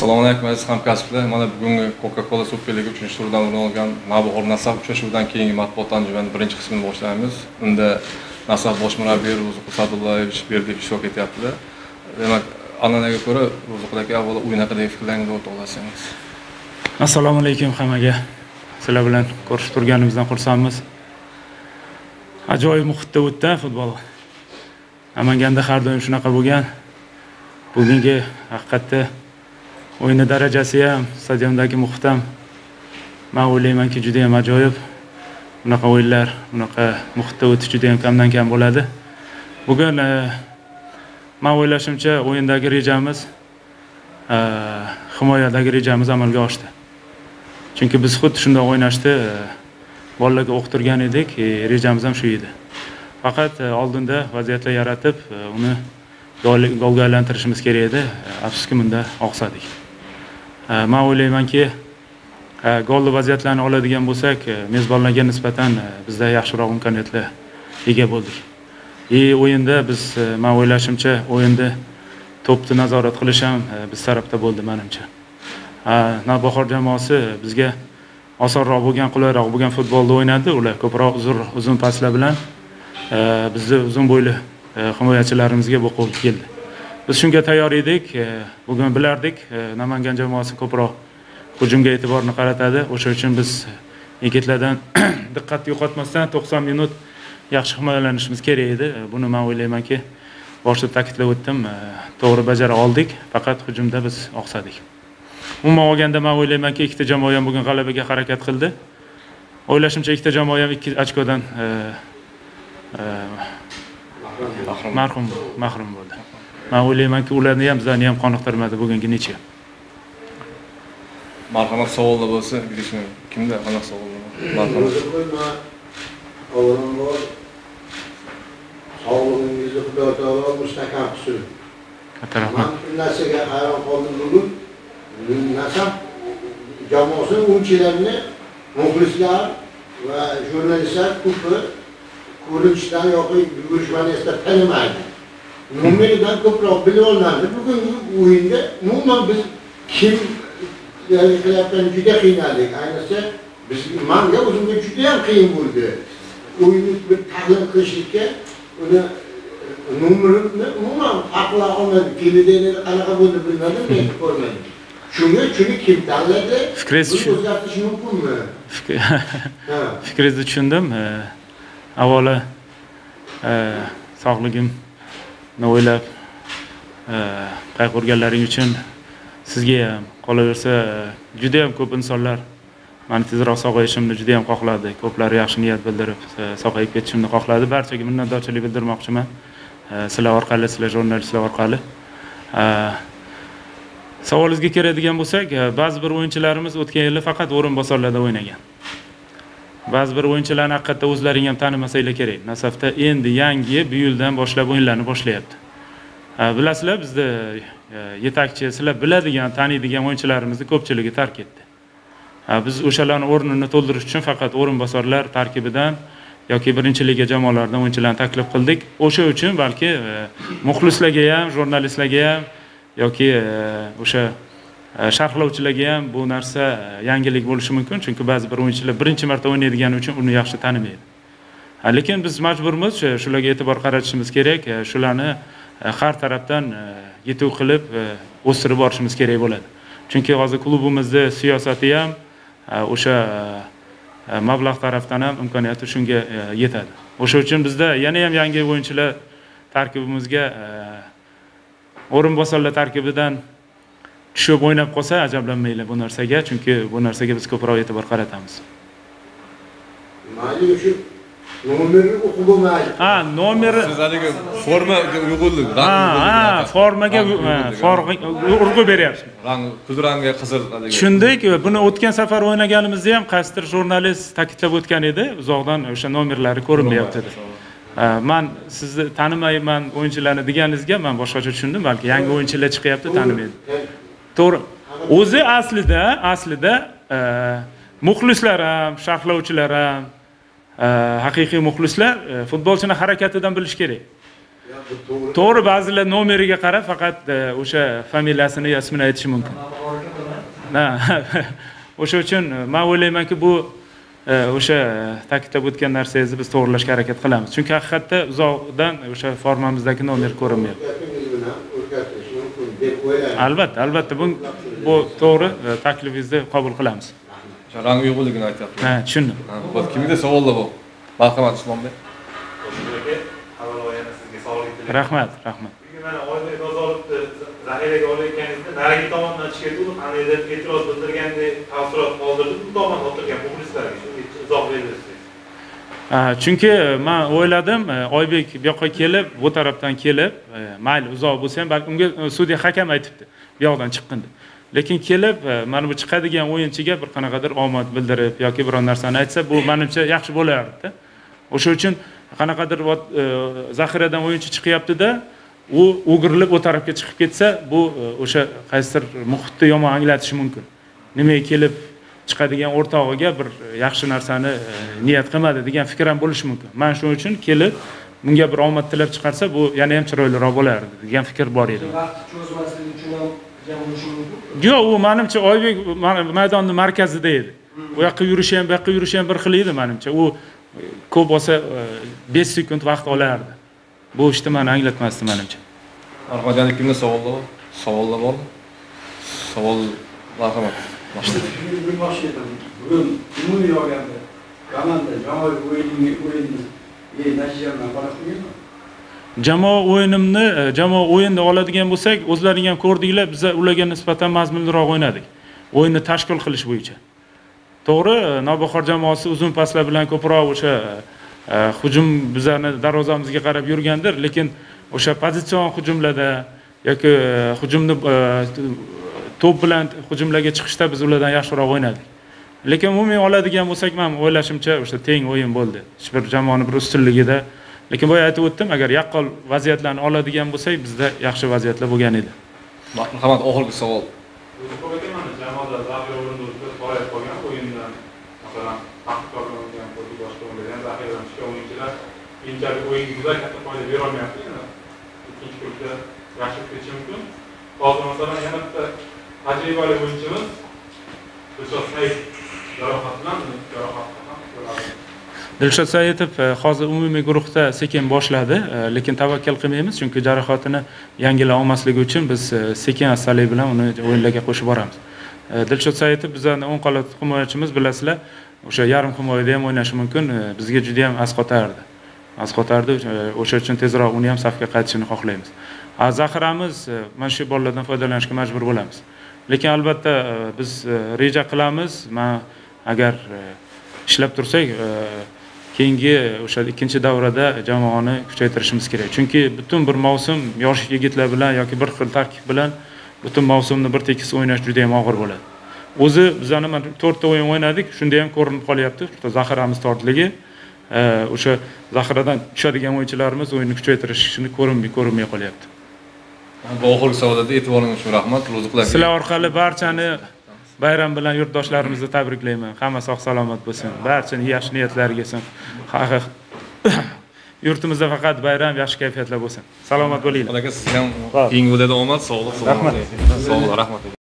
assalomu alaykum aziz hamkasblar. Mana bugungi coca cola super liga uchinchi turdan o'rin olgan mabihur nasaf uchrashuvidan keyingi matbuot anjumani birinchi qismini boshlaymiz. Unda nasaf bosh murabbiyi ro'ziqul sadullayevich berdiyev ishtirok etyaptilar demak an'anaga ko'ra ro'ziqul aka avvalo o'yin haqidagi fikrlaringizni o'rtoqlashsangiz assalomu alaykum hammaga. Sizlar bilan ko'rishib turganimizdan xursandmiz. Ajoyib muhitda o'tdi futbol. Namanganda har doim shunaqa bo'lgan. Bugungi haqiqatda o'yinni darajasi ham stadiondagi muhit ham man o'ylaymanki juda yam ajoyib. Bunaqa o'yinlar bunaqa muhitda o'tish juda yam kamdan kam bo'ladi. Bugun e, man o'ylashimcha o'yindagi rejamiz e, himoyadagi rejamiz amalga oshdi. Chunki biz xuddi shundoq o'ynashni e, bolalarga o'qitirgan edik e, rejamiz ham shu edi. Faqat e, oldinda vaziyatlar yaratib e, uni golga aylantirishimiz kerak edi. Afsuski bunda oqsadik. Man o'ylaymanki golli vaziyatlarni oladigan bo'lsak mezbonlarga nisbatan bizda yaxshiroq imkoniyatlar ega bo'ldik и o'yinda biz man o'ylashimcha o'yinda to'pni nazorat qilish ham biz tarafda bo'ldi manimcha navbahor jamoasi bizga osonroq bo'lgan qulayroq bo'lgan futbolni o'ynadi ular ko'proq uzun uzun paslar bilan bizni uzun bo'yli himoyachilarimizga bu qo'l keldi biz shunga tayyor edik bugun bilardik namangan jamoasi ko'proq hujumga e'tiborni qaratadi. O'sha uchun biz yigitlardan diqqatni yo'qotmasdan to'qson minut yaxshi himoyalanishimiz kerak edi. Buni man o'ylaymanki boshida ta'kidlab o'tdim to'g'ri bajara oldik faqat hujumda biz oqsadik. Umuman olganda man o'ylaymanki ikkita jamoa ham bugun g'alabaga harakat qildi. O'ylashimcha ikkita jamoa ham ikki ochkodan mahrum mahrum bo'ldi man o'ylaymanki ularni ham bizlarni ham qoniqtirmadi. Bugungi necha? Marhamat savollar bo'lsa kimda qanaqa savollar marhamat. Avvalambor sog'lig'ingizni xudo taolo mustahkam qilsin. Katta rahmat man shu narsaga hayron qoldim bugun. Nasab jamoasi o'yinchilarni muxlislar va jurnalistlar ko'pi ko'rinishdan yoki yugurishmani esda tanimaydi numeridan ko'proq bilib olinadi bugungi o'yinda umuman biz kim qilayotgani juda qiynaldik ayniqsa biz manga o'zimga juda ham qiyin bo'ldi o'yinni bir tahlil qilishlikka uni nomerini umuman farqla olmadim televideniya qanaqa bo'ldi bilmadim men ko'rmadim shunga shuni kim tanladi Fikringiz buni shu- o'zgartirish mumkinmi fikringizni tushundim avvalo sog'ligimni o'ylab e, qayg'urganlaring uchun sizga ham qolaversa e, juda yam ko'p insonlar mani tezroq sog'ayishimni juda yam xohladi. Ko'plari yaxshi niyat bildirib e, sog'ayib ketishimni xohladi. Barchaga minnatdorchilik bildirmoqchiman. Sizlar orqali sizlar jurnalistlar orqali. Savolingizga keladigan bo'lsak ba'zi bir o'yinchilarimiz o'tgan yili faqat o'rinbosarlarda o'ynagan. Ba'zi bir o'yinchilarni haqiqatda o'zlaring ham tanimasanglar kerak. Nasafda endi yangi bu yildan boshlab o'yinlarni boshlayapti. Bilasizlar bizda e, yetakchi sizlar biladigan taniydigan o'yinchilarimizni ko'pchiligi tark etdi. Biz o'shalarni o'rnini to'ldirish uchun faqat o'rinbosarlar tarkibidan yoki birinchi liga jamoalaridan o'yinchilarni taklif qildik. O'sha uchun balki e, muxlislarga ham jurnalistlarga ham yoki e, o'sha Э, sharhlovchilarga ham bu narsa e, yangilik bo'lishi mumkin. Chunki ba'zi bir o'yinchilar birinchi marta o'ynaydigani uchun uni yaxshi tanimaydi. E, lekin biz majburmiz e, shularga e'tibor qaratishimiz kerak. Shularni har tarafdan yetuk yetuv qilib o'stirib borishimiz kerak bo'ladi. Chunki hozir klubimizni siyosati ham o'sha mablag' tarafdan ham imkoniyati shunga yetadi. O'sha uchun bizda yana ham yangi o'yinchilar tarkibimizga o'rinbosarlar tarkibidan tushib o'ynab qolsa ajablanmanglar bu narsaga chunki bu narsaga biz ko'proq e'tibor qaratamiz. Mayli shu nomerni o'qib bo'lmaydi ha nomeri siz haligi formaga uyg'unlik ha ha formaga urg'u beryapsiz. Rang kuz rangi qizil tushundik buni o'tgan safar o'ynaganimizda ham qaysidir jurnalist ta'kidlab o'tgan edi uzoqdan o'sha nomerlari ko'rinmayapti deb man sizni tanimayman o'yinchilarni deganingizga man boshqacha tushundim balki yangi o'yinchilar chiqyapti tanimaydi to'g'ri. O'zi aslida aslida e, muxlislar ham sharhlovchilar ham e, haqiqiy muxlislar e, futbolchini harakatidan bilish kerak. To'g'ri ba'zilar nomeriga qarab faqat o'sha familiyasini ismini aytishi mumkin. O'sha uchun man men o'ylaymanki bu o'sha ta'kidlab o'tgan narsangizni biz to'g'irlashga harakat qilamiz. Chunki haqiqatda uzoqdan o'sha formamizdagi nomer ko'rinmayapti O'zgartingiz bilan o'zgartirish mumkin deb o'ylayman. Albatta albatta bu bu to'g'ri e, taklifingizni qabul qilamiz. O'sha rang uyg'unligini aytyapti. ha tushundim. Kimda savollar bor? Marhamat tilayman rahmat rahmat. Mana bozorni zaxiraga olayotganingizda narigi tomondan chiqayotgandik qandaydir e'tiroz bildirgandek taassurot qoldirdi bu tomonda o'tirgan muxlislarga shunga izoh berasiz chunki e, man o'yladim e, oybek bu yoqqa kelib bu tarafdan kelib e, mayli uzoq bo'lsa ham balki unga sudya hakam aytibdi bu yoqdan chiqqin deb lekin kelib mana bu chiqadigan o'yinchiga bir qanaqadir omad bildirib yoki biror narsani aytsa bu manimcha yaxshi bo'lardida o'sha uchun qanaqadir zaxiradan o'yinchi chiqyaptida u o'girilib u tarafga chiqib ketsa bu o'sha qaysidir muhitni yomon anglatishi mumkin. Nimaga kelib chiqadigan o'rtog'iga bir yaxshi narsani e, niyat qilmadi degan fikr ham bo'lishi mumkin. Man shuning uchun kelib bunga bir omad tilab chiqarsa bu yana ham chiroyliroq bo'lardi degan fikr bor edi. Yo'q u manimcha oybek ma- maydonni markazida edi. U yoqqa yurishi ham bu yoqqa yurishi ham bir xil edi manimcha. U e, ko'p bo'lsa e, besh sekund vaqt olardi. Bu ishni mani anglatmasdi manimcha. Marhamat, yana kimda savollar bor? Savollar bormi? Shuni bilmoqchi edim bugun umumiy olganda komanda jamoaviy o'yinni o'yinni e, natija bilan qilganmi jamoa o'yinimni e, jamoa o'yinni oladigan bo'lsak o'zlaring ham ko'rdinglar biz ularga nisbatan mazmunliroq o'ynadik. O'yinni tashkil qilish bo'yicha. To'g'ri e, navbahor jamoasi uzun paslar bilan ko'proq o'sha e, hujum bizani darvozamizga qarab yurgandir lekin o'sha pozitsion hujumlarda yoki e, hujumni e, to'p bilan hujumlarga chiqishda biz ulardan yaxshiroq o'ynadik. Lekin umumiy oladigan bo'lsak man o'ylashimcha o'sha teng o'yin bo'ldi. Hech bir jamoani bir ustunligida. Lekin boya aytib o'tdim agar yaqqol vaziyatlarni oladigan bo'lsak bizda yaxshi vaziyatlar bo'lgan edi. Marhamat, oxirgi savol. jamoada zaxira o'rinda qolgan o'yindan masalan keyinchalik katta foyda berolmayapti ikkinchi guruhda yaxshi ketishi mumkin. Hozir masalan yana bitta tajribali o'yinchimiz dilshod said jarohat bilan uni jarohatda ham ko'radi dilshod saidov e, hozir umumiy guruhda sekin boshladi e, lekin tavakkal qilmaymiz chunki jarohatini yangilay olmasligi uchun biz e, sekin astalik bilan uni o'yinlarga qo'shib boramiz. Dilshod saidov bizani o'ng qanot himoyachimiz bilasizlar o'sha yarim himoyada ham o'ynashi mumkin bizga juda ham asqotardi asqotardi E, o'sha uchun tezroq uni ham safga qaytishini xohlaymiz. Zaxiramiz mana shu bolalardan foydalanishga majbur bo'lamiz. Lekin albatta e, biz e, reja qilamiz. Man agar e, ishlab tursak keyingi o'sha ikkinchi davrada jamoani kuchaytirishimiz kerak. Chunki butun bir mavsum yosh yigitlar bilan yoki bir xil tarkib bilan butun mavsumni bir tekis o'ynash juda ham og'ir bo'ladi. O'zi bizani mana to'rtta o'yin o'ynadik. Shunda ham ko'rinib qolyapti. Bitta zaxiramiz tortligi. O'sha zaxiradan tushadigan o'yinchilarimiz o'yinni kuchaytirishini ko'rinmay ko'rinmay qolyapti. Bu oxirgi savolda e'tiboringiz uchun rahmat. Ro'ziqlar. sizlar orqali barchani bayram bilan yurtdoshlarimizni tabriklayman hamma sog' salomat bo'lsin barchani yaxshi niyatlariga sin yurtimizda faqat bayram yaxshi kayfiyatlar bo'lsin salomat bo'linglar Aka siz ham keyingi o'yinlarda omad, sog'lik, salomatlik. Sog' bo'ling, rahmat.